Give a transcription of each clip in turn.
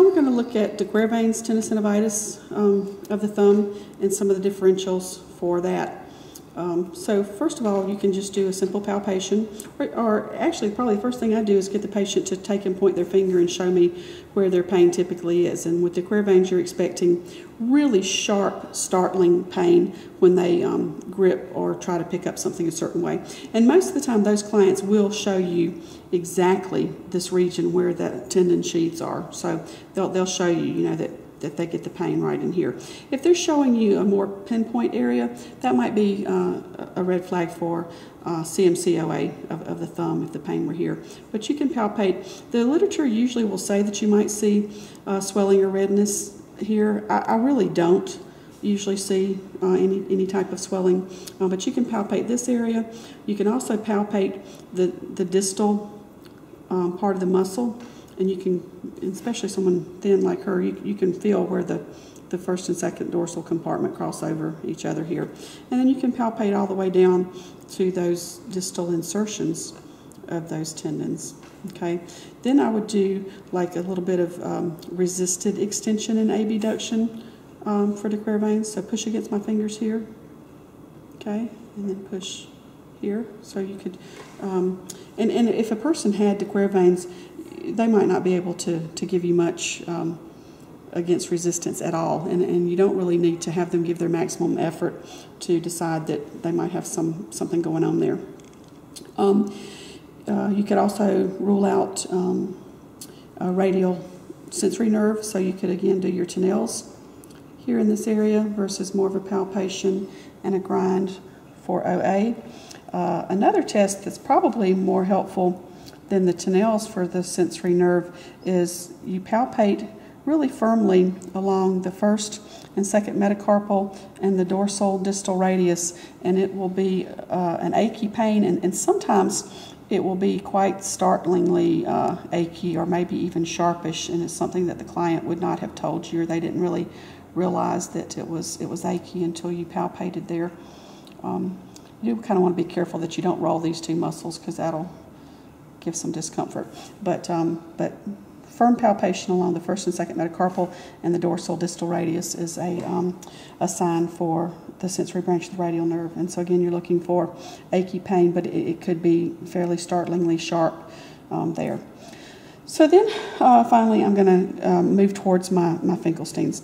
now we're going to look at de Quervain's tendinosynovitis um, of the thumb and some of the differentials for that. Um, so first of all, you can just do a simple palpation, or, or, actually probably the first thing I do is get the patient to take and point their finger and show me where their pain typically is. And with de Quervain's, you're expecting really sharp, startling pain when they um, grip or try to pick up something a certain way. And most of the time, those clients will show you exactly this region where the tendon sheaths are. So they'll, they'll show you, you know, that that they get the pain right in here. If they're showing you a more pinpoint area, that might be uh, a red flag for uh, CMCOA of, of, the thumb if the pain were here. But you can palpate. The literature usually will say that you might see uh, swelling or redness here. I, I, really don't usually see uh, any, any type of swelling, uh, but you can palpate this area. You can also palpate the, the distal um, part of the muscle and you can, especially someone thin like her, you, you can feel where the, the first and second dorsal compartment cross over each other here. And then you can palpate all the way down to those distal insertions of those tendons. Okay, then I would do like a little bit of um, resisted extension and abduction um, for de Quervain. So push against my fingers here. Okay, and then push here. So you could, um, and, and if a person had de Quervain's, they might not be able to, to give you much um, against resistance at all. And, and you don't really need to have them give their maximum effort to decide that they might have some something going on there. Um, uh, you could also rule out um, radial sensory nerve, so you could again do your Tinel's here in this area versus more of a palpation and a grind for OA. Uh, another test that's probably more helpful than the Tinel's for the sensory nerve is you palpate really firmly along the first and second metacarpal and the dorsal distal radius, and it will be uh, an achy pain, and, and, sometimes it will be quite startlingly uh, achy or maybe even sharpish, and it's something that the client would not have told you, or they didn't really realize that it was it was achy until you palpated there. Um, you kind of want to be careful that you don't roll these two muscles because that'll give some discomfort. But, um, but firm palpation along the first and second metacarpal and the dorsal distal radius is a, um, a sign for the sensory branch of the radial nerve. And so again, you're looking for achy pain, but it, it could be fairly startlingly sharp um, there. So then, uh, finally, I'm going to um, move towards my, my Finkelstein's.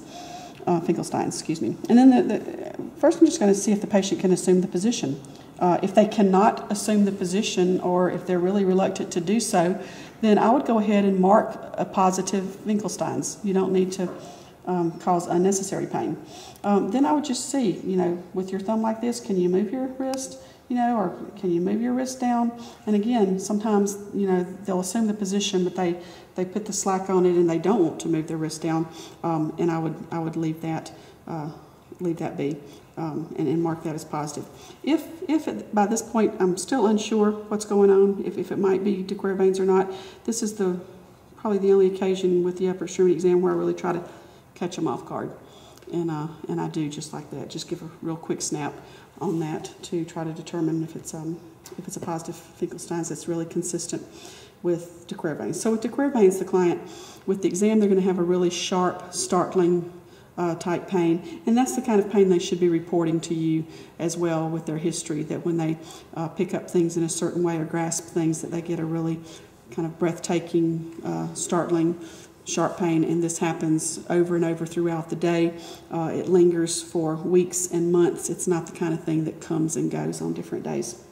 Uh, Finkelstein's, excuse me. And then the, the, first I'm just going to see if the patient can assume the position. Uh, if they cannot assume the position or if they're really reluctant to do so, then I would go ahead and mark a positive Finkelstein's. You don't need to um, cause unnecessary pain. Um, then I would just see, you know, with your thumb like this, can you move your wrist, you know, or can you move your wrist down? And again, sometimes, you know, they'll assume the position, but they, they put the slack on it and they don't want to move their wrist down. Um, and I would, I would leave that, uh, leave that be um, and, and, mark that as positive. If, if it, by this point I'm still unsure what's going on, if, if it might be de Quervain's or not, this is the probably the only occasion with the upper extremity exam where I really try to catch them off guard. And, uh, and I do just like that, just give a real quick snap on that to try to determine if it's, um, if it's a positive Finkelstein's that's really consistent with de Quervain's. So with de Quervain's, the client, with the exam, they're going to have a really sharp, startling uh, type pain. And that's the kind of pain they should be reporting to you as well with their history, that when they uh, pick up things in a certain way or grasp things, that they get a really kind of breathtaking, uh, startling, sharp pain. And this happens over and over throughout the day. Uh, it lingers for weeks and months. It's not the kind of thing that comes and goes on different days.